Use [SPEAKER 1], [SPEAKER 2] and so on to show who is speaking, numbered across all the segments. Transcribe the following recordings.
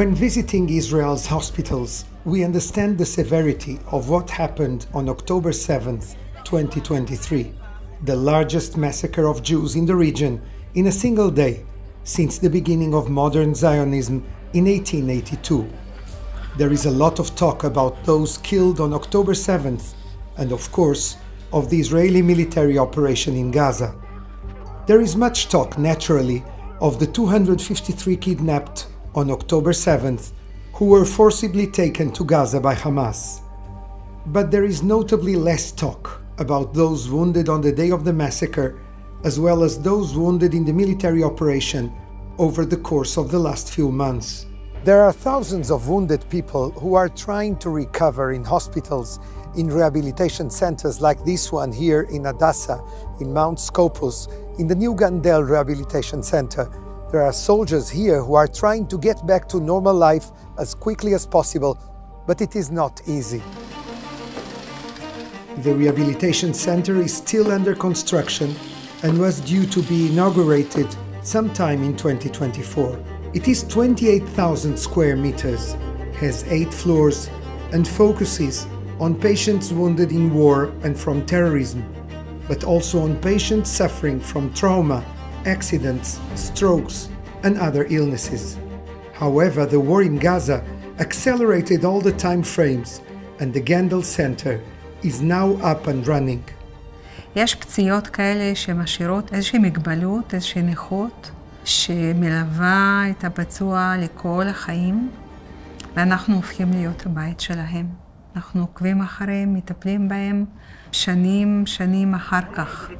[SPEAKER 1] When visiting Israel's hospitals, we understand the severity of what happened on October 7th, 2023, the largest massacre of Jews in the region in a single day since the beginning of modern Zionism in 1882. There is a lot of talk about those killed on October 7th, and of course, of the Israeli military operation in Gaza. There is much talk, naturally, of the 253 kidnapped on October 7th who were forcibly taken to Gaza by Hamas. But there is notably less talk about those wounded on the day of the massacre, as well as those wounded in the military operation over the course of the last few months. There are thousands of wounded people who are trying to recover in hospitals, in rehabilitation centers like this one here in Hadassah, in Mount Scopus, in the new Gandel Rehabilitation Center. There are soldiers here who are trying to get back to normal life as quickly as possible, but it is not easy. The rehabilitation center is still under construction and was due to be inaugurated sometime in 2024. It is 28,000 square meters, has eight floors, and focuses on patients wounded in war and from terrorism, but also on patients suffering from trauma, accidents, strokes, and other illnesses. However, the war in Gaza accelerated all the time frames, and the Gandel Center is now up and running.
[SPEAKER 2] יש פציעות כאלה שמשאירות איזושהי מגבלות, איזושהי נכות, שמלווה את הפצוע לכל החיים, ואנחנו הופכים להיות הבית שלהם. אנחנו עוקבים אחריהם, מטפלים בהם שנים, שנים אחר כך.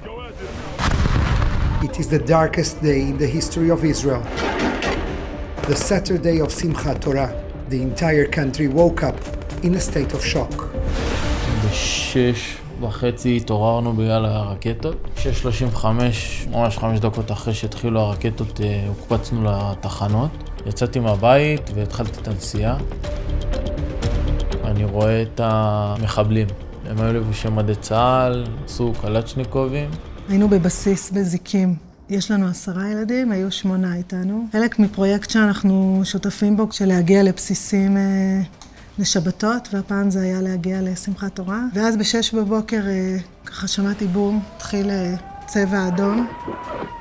[SPEAKER 1] It is the darkest day in the history of Israel. The Saturday of Simchat Torah. The entire country woke up in a state of shock.
[SPEAKER 3] בשש וחצי התעוררנו בגלל הרקטות. 6.35, ממש חמש דקות אחרי שהתחילו הרקטות, הוקפצנו לתחנות. יצאתי מהבית והתחלתי את הנסיעה. אני רואה את המחבלים. הם היו לבושי מדי צה"ל, עשו קלצ'ניקובים.
[SPEAKER 4] היינו בבסיס בזיקים. יש לנו עשרה ילדים, היו שמונה איתנו. חלק מפרויקט שאנחנו שותפים בו, של להגיע לבסיסים אה, לשבתות, והפעם זה היה להגיע לשמחת תורה. ואז בשש בבוקר אה, ככה שמעתי בום, התחיל אה, צבע אדום.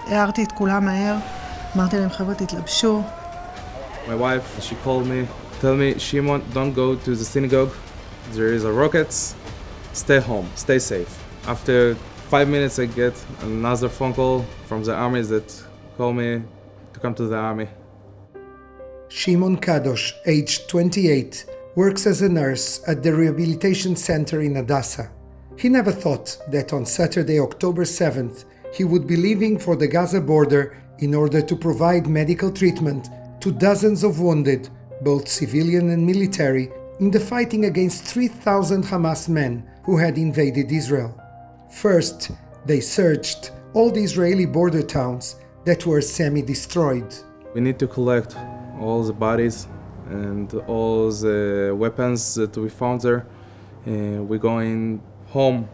[SPEAKER 4] הערתי את כולם מהר, אמרתי להם, חבר'ה, תתלבשו.
[SPEAKER 5] My wife, she called me, tell me, Shimon, don't go to the synagogue. There is a rockets. Stay home, stay safe. After five minutes, I get another phone call from the army that call me to come to the army.
[SPEAKER 1] Shimon Kadosh, aged 28, works as a nurse at the rehabilitation center in Hadassah. He never thought that on Saturday, October 7th, he would be leaving for the Gaza border in order to provide medical treatment to dozens of wounded, both civilian and military, in the fighting against 3,000 Hamas men who had invaded Israel. First, they searched all the Israeli border towns that were semi destroyed.
[SPEAKER 5] We need to collect all the bodies and all the weapons that we found there. Uh, we're going home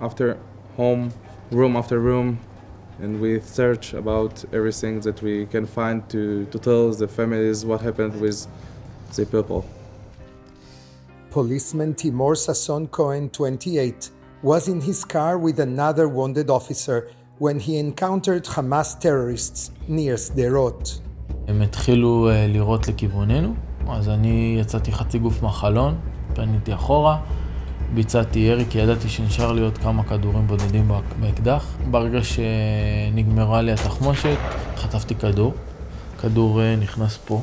[SPEAKER 5] after home, room after room, and we search about everything that we can find to, to tell the families what happened with the people.
[SPEAKER 1] Policeman Timor Sasson Cohen, 28, was in his car with another wounded officer when he encountered Hamas terrorists near Sderot.
[SPEAKER 3] הם התחילו לירות לכיווננו, אז אני יצאתי חצי גוף מהחלון, פניתי אחורה, ביצעתי ירי כי ידעתי שנשאר לי עוד כמה כדורים בודדים באקדח. ברגע שנגמרה לי התחמושת, חטפתי כדור. כדור נכנס פה.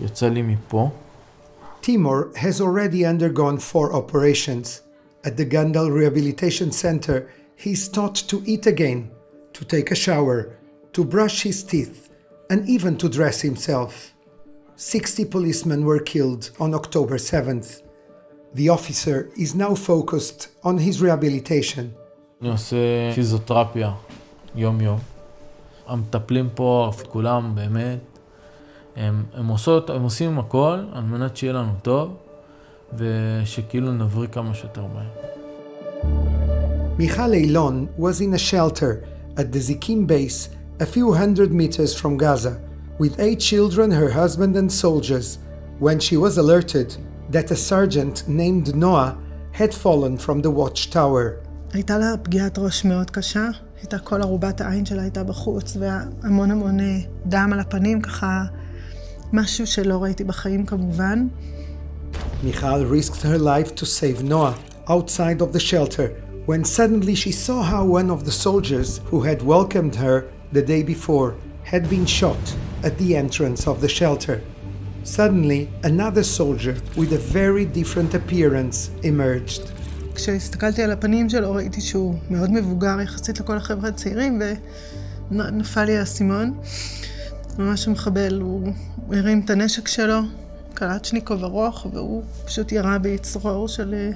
[SPEAKER 3] יוצא לי מפה.
[SPEAKER 1] Timor has already undergone four operations. At the Gandel Rehabilitation Center, he is taught to eat again, to take a shower, to brush his teeth, and even to dress himself. 60 policemen were killed on October 7th. The officer is now focused on his rehabilitation.
[SPEAKER 3] אני עושה פיזיותרפיה יום-יום. המטפלים פה, כולם באמת, הם, הם, עושות, הם עושים הכל על מנת שיהיה לנו טוב, ושכאילו נבריא כמה שיותר מהר.
[SPEAKER 1] Michal Eilon was in a shelter at the Zikim base a few hundred meters from Gaza with eight children, her husband, and soldiers, when she was alerted that a sergeant named Noah had fallen from the watchtower.
[SPEAKER 4] הייתה לה פגיעת ראש מאוד קשה, הייתה כל ערובת העין שלה הייתה בחוץ, והמון המון אה, דם על הפנים, ככה משהו שלא ראיתי בחיים כמובן.
[SPEAKER 1] Michal risked her life to save Noah outside of the shelter when suddenly she saw how one of the soldiers who had welcomed her the day before had been shot at the entrance of the shelter. Suddenly, another soldier with a very different appearance emerged.
[SPEAKER 4] כשהסתכלתי על הפנים שלו ראיתי שהוא מאוד מבוגר יחסית לכל החבר'ה הצעירים ונפל לי האסימון. ממש מחבל, הוא הרים את הנשק שלו, קלצ'ניקוב ארוך, והוא פשוט ירה בי צרור של אה,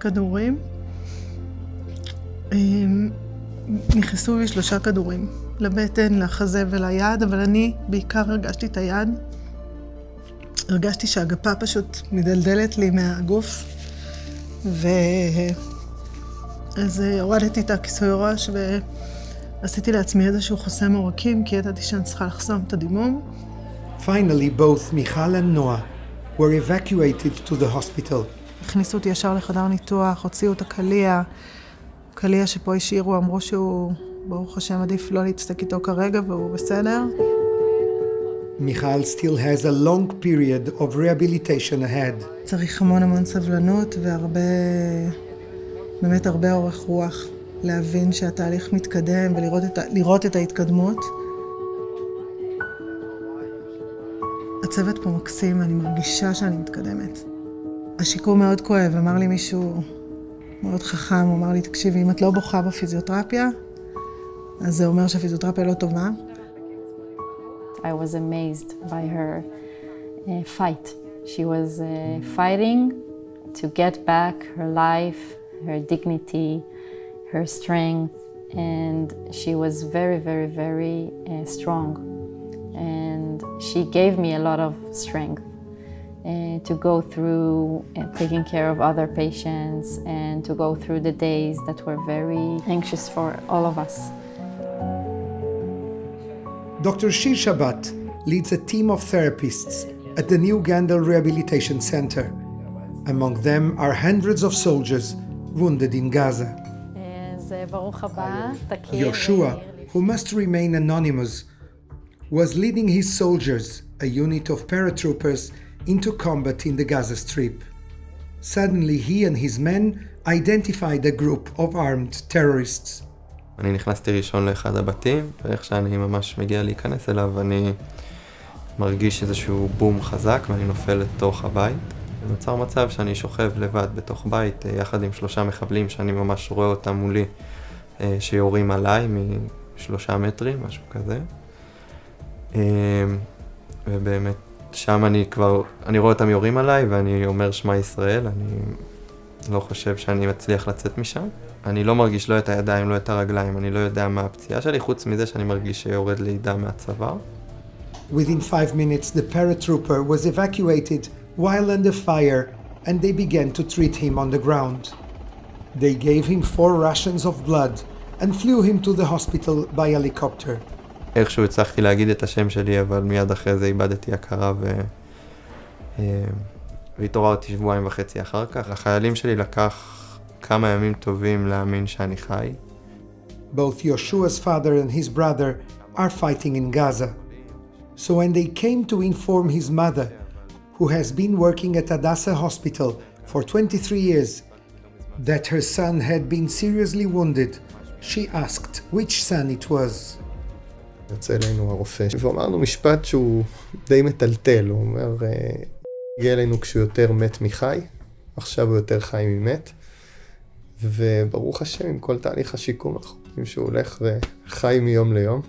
[SPEAKER 4] כדורים. אמ, נכנסו לי שלושה כדורים, לבטן, לחזה וליד, אבל אני בעיקר הרגשתי את היד. הרגשתי שהגפה פשוט מדלדלת לי מהגוף, ו... אז אה, הורדתי את הכיסוי ראש ועשיתי לעצמי איזשהו חוסם עורקים, כי ידעתי שאני צריכה לחסום את הדימום.
[SPEAKER 1] Finally, both Michal and Noah were evacuated to the hospital.
[SPEAKER 4] הכניסו אותי ישר לחדר ניתוח, הוציאו את הקליע. קליע שפה השאירו, אמרו שהוא, ברוך השם, עדיף לא להתעסק איתו כרגע והוא בסדר.
[SPEAKER 1] Michal still has a long period of rehabilitation ahead.
[SPEAKER 4] צריך המון המון סבלנות והרבה, באמת הרבה אורך רוח להבין שהתהליך מתקדם ולראות את, את ההתקדמות. הצוות פה מקסים, אני מרגישה שאני מתקדמת. השיקום מאוד כואב, אמר לי מישהו מאוד חכם, הוא אמר לי, תקשיבי, אם את לא בוכה בפיזיותרפיה, אז זה אומר שהפיזיותרפיה לא טובה.
[SPEAKER 6] I was amazed by her uh, fight. She was uh, fighting to get back her life, her dignity, her strength, and she was very, very, very uh, strong. And she gave me a lot of strength uh, to go through uh, taking care of other patients and to go through the days that were very anxious for all of us.
[SPEAKER 1] Dr. Shir Shabbat leads a team of therapists at the New Gandel Rehabilitation Center. Among them are hundreds of soldiers wounded in Gaza.
[SPEAKER 6] אז ברוך הבא,
[SPEAKER 1] Yoshua, who must remain anonymous, was leading his soldiers, a unit of paratroopers, into combat in the Gaza Strip. Suddenly, he and his men identified a group of armed terrorists.
[SPEAKER 7] אני נכנסתי ראשון לאחד הבתים, ואיך שאני ממש מגיע להיכנס אליו, אני מרגיש איזשהו בום חזק ואני נופל לתוך הבית. ונוצר מצב שאני שוכב לבד בתוך בית, אה, יחד עם שלושה מחבלים שאני ממש רואה אותם מולי, אה, שיורים עליי משלושה מטרים, משהו כזה. אה, ובאמת, שם אני כבר, אני רואה אותם יורים עליי ואני אומר שמע ישראל, אני לא חושב שאני מצליח לצאת משם. אני לא מרגיש לא את הידיים, לא את הרגליים, אני לא יודע מה הפציעה שלי, חוץ מזה שאני מרגיש שיורד לי דם מהצוואר.
[SPEAKER 1] Within five minutes, the paratrooper was evacuated while under fire, and they began to treat him on the ground. They gave him four rations of blood and flew him to the hospital by helicopter.
[SPEAKER 7] איכשהו הצלחתי להגיד את השם שלי, אבל מיד אחרי זה איבדתי הכרה ו... אה, והתעוררתי שבועיים וחצי אחר כך. החיילים שלי לקח כמה ימים טובים להאמין שאני חי.
[SPEAKER 1] Both Yoshua's father and his brother are fighting in Gaza. So when they came to inform his mother, who has been working at Hadassah Hospital for 23 years, that her son had been seriously wounded, she asked which son it was.
[SPEAKER 8] יוצא אלינו הרופא, ואמר לנו משפט שהוא די מטלטל, הוא אומר, "אה, הגיע אלינו כשהוא יותר מת מחי, עכשיו הוא יותר חי ממת, וברוך השם, עם כל תהליך השיקום, אנחנו רואים שהוא הולך וחי מיום ליום.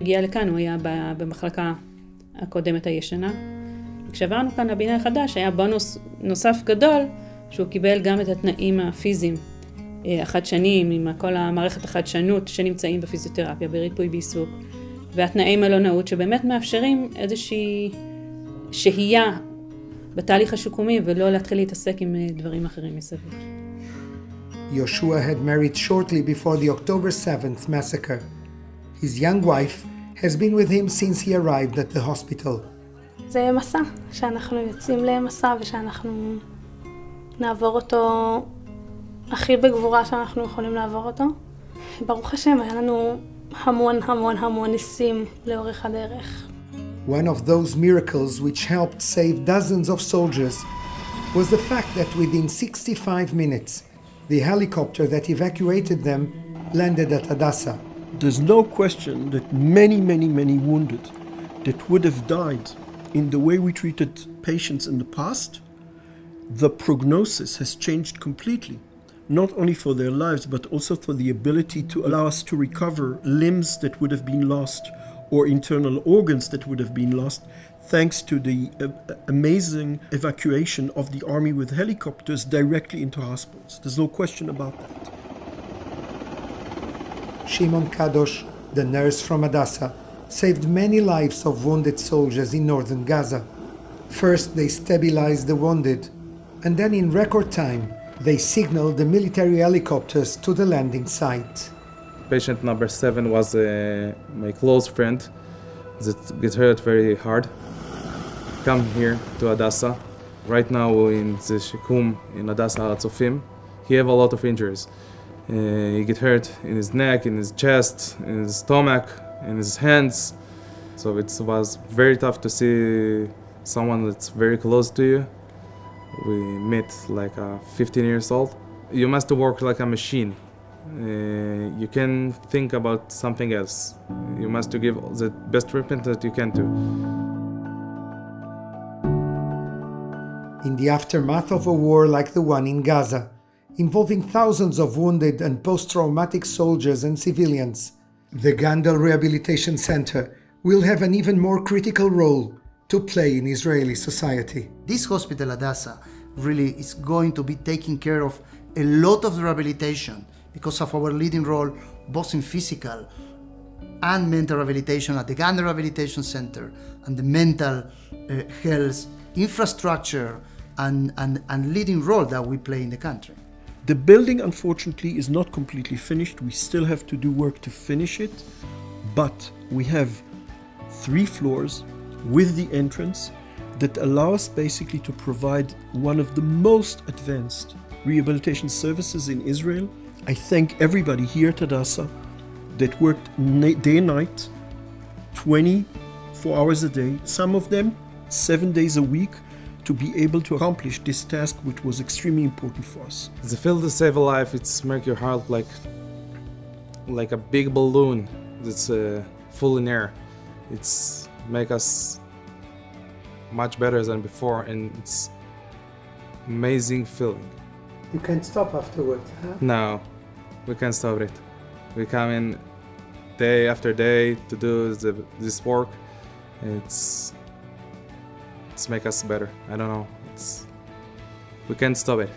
[SPEAKER 9] הגיע לכאן, הוא היה במחלקה הקודמת הישנה. כשעברנו כאן לבניין החדש, היה בונוס נוסף גדול, שהוא קיבל גם את התנאים הפיזיים אה, החדשניים, עם כל המערכת החדשנות שנמצאים בפיזיותרפיה, בריפוי בעיסוק, והתנאי מלונאות שבאמת מאפשרים איזושהי שהייה בתהליך השיקומי, ולא להתחיל להתעסק עם אה, דברים אחרים מסביב.
[SPEAKER 1] Yoshua had married shortly before the October 7th massacre. His young wife has been with him since he arrived at the hospital.
[SPEAKER 10] זה מסע, שאנחנו יוצאים למסע ושאנחנו נעבור אותו הכי בגבורה שאנחנו יכולים לעבור אותו. ברוך השם, היה לנו המון המון המון ניסים לאורך הדרך.
[SPEAKER 1] One of those miracles which helped save dozens of soldiers was the fact that within 65 minutes, the helicopter that evacuated them landed at Hadassah.
[SPEAKER 11] There's no question that many, many, many wounded that would have died in the way we treated patients in the past, the prognosis has changed completely. Not only for their lives, but also for the ability to allow us to recover limbs that would have been lost or internal organs that would have been lost, thanks to the uh, amazing evacuation of the army with helicopters directly into hospitals. There's no question about that.
[SPEAKER 1] Shimon Kadosh, the nurse from Hadassah, saved many lives of wounded soldiers in northern Gaza. First, they stabilized the wounded, and then in record time, they signaled the military helicopters to the landing site.
[SPEAKER 5] Patient number seven was uh, my close friend that get hurt very hard. Come here to Hadassah. Right now in the Shikum in Hadassah Atzofim. He have a lot of injuries. Uh, he get hurt in his neck, in his chest, in his stomach, in his hands. So it was very tough to see someone that's very close to you. We met like uh, 15 years old. You must work like a machine. Uh, you can think about something else. You must give the best treatment that you can do.
[SPEAKER 1] In the aftermath of a war like the one in Gaza, involving thousands of wounded and post traumatic soldiers and civilians, the Gandel Rehabilitation Center will have an even more critical role to play in Israeli society.
[SPEAKER 12] This hospital, Hadassah, really is going to be taking care of a lot of the rehabilitation because of our leading role both in physical and mental rehabilitation at the Gandel Rehabilitation Center and the mental uh, health infrastructure and, and, and leading role that we play in the country.
[SPEAKER 11] The building, unfortunately, is not completely finished. We still have to do work to finish it, but we have three floors with the entrance that allow us basically to provide one of the most advanced rehabilitation services in Israel. I thank everybody here at Hadassah that worked day and night, 24 hours a day, some of them seven days a week, to be able to accomplish this task, which was extremely important for us.
[SPEAKER 5] The field to save a life, it's make your heart like like a big balloon that's uh, full in air. It's make us much better than before, and it's amazing feeling.
[SPEAKER 1] You can't stop afterwards, huh?
[SPEAKER 5] No, we can't stop it. We come in day after day to do the, this work. It's make us better. I don't know. It's we can't stop it.